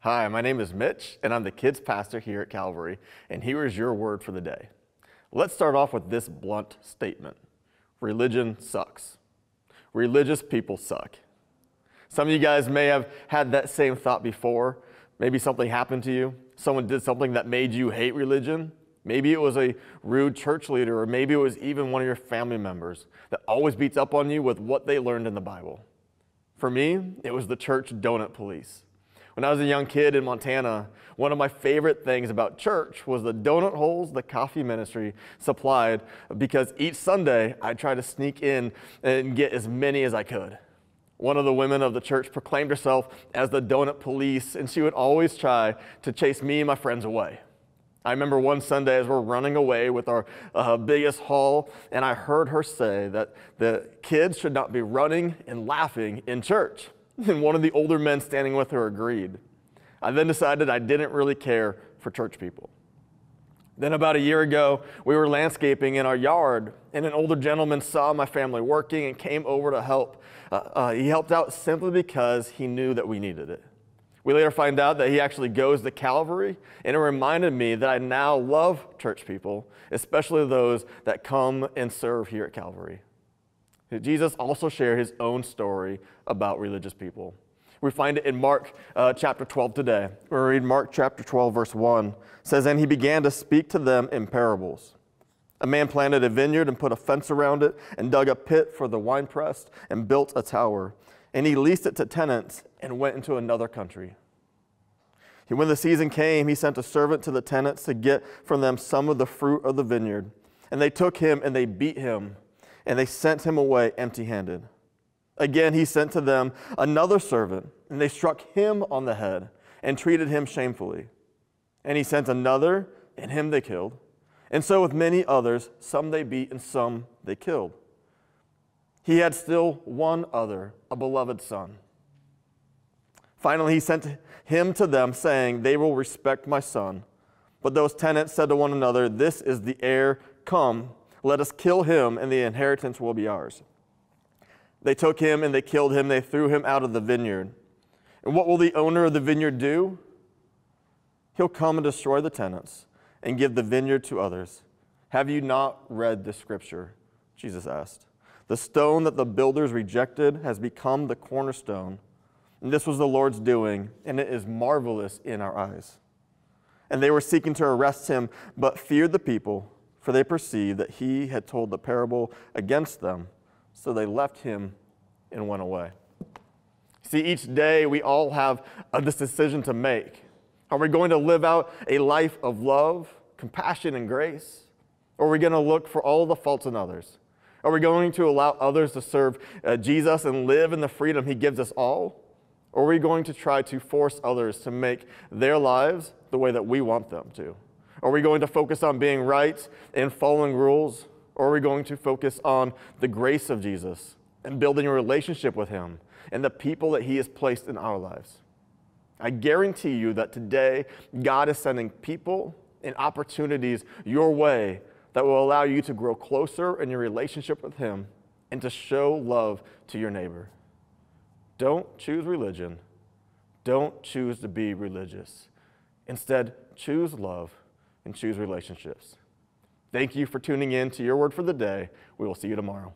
Hi, my name is Mitch, and I'm the kids pastor here at Calvary, and here is your word for the day. Let's start off with this blunt statement Religion sucks. Religious people suck. Some of you guys may have had that same thought before. Maybe something happened to you, someone did something that made you hate religion. Maybe it was a rude church leader, or maybe it was even one of your family members that always beats up on you with what they learned in the Bible. For me, it was the church donut police. When I was a young kid in Montana, one of my favorite things about church was the donut holes the coffee ministry supplied because each Sunday I tried to sneak in and get as many as I could. One of the women of the church proclaimed herself as the donut police, and she would always try to chase me and my friends away. I remember one Sunday as we're running away with our uh, biggest haul, and I heard her say that the kids should not be running and laughing in church. And one of the older men standing with her agreed. I then decided I didn't really care for church people. Then, about a year ago, we were landscaping in our yard, and an older gentleman saw my family working and came over to help. Uh, uh, he helped out simply because he knew that we needed it. We later find out that he actually goes to Calvary, and it reminded me that I now love church people, especially those that come and serve here at Calvary. Jesus also shared his own story about religious people. We find it in Mark uh, chapter 12 today. We read Mark chapter 12, verse 1. Says, And he began to speak to them in parables. A man planted a vineyard and put a fence around it, and dug a pit for the winepress, and built a tower. And he leased it to tenants and went into another country. When the season came, he sent a servant to the tenants to get from them some of the fruit of the vineyard. And they took him and they beat him and they sent him away empty handed. Again, he sent to them another servant, and they struck him on the head and treated him shamefully. And he sent another, and him they killed. And so with many others, some they beat and some they killed. He had still one other, a beloved son. Finally, he sent him to them, saying, They will respect my son. But those tenants said to one another, This is the heir. Come, let us kill him, and the inheritance will be ours. They took him and they killed him. They threw him out of the vineyard. And what will the owner of the vineyard do? He'll come and destroy the tenants and give the vineyard to others. Have you not read the scripture? Jesus asked. The stone that the builders rejected has become the cornerstone. And this was the Lord's doing, and it is marvelous in our eyes. And they were seeking to arrest him, but feared the people for they perceived that he had told the parable against them. So they left him and went away. See, each day we all have a, this decision to make. Are we going to live out a life of love, compassion, and grace? Or are we going to look for all the faults in others? Are we going to allow others to serve uh, Jesus and live in the freedom he gives us all? Or are we going to try to force others to make their lives the way that we want them to? Are we going to focus on being right and following rules? Or are we going to focus on the grace of Jesus and building a relationship with Him and the people that He has placed in our lives? I guarantee you that today God is sending people and opportunities your way that will allow you to grow closer in your relationship with Him and to show love to your neighbor. Don't choose religion. Don't choose to be religious. Instead, choose love and choose relationships. Thank you for tuning in to your word for the day. We will see you tomorrow.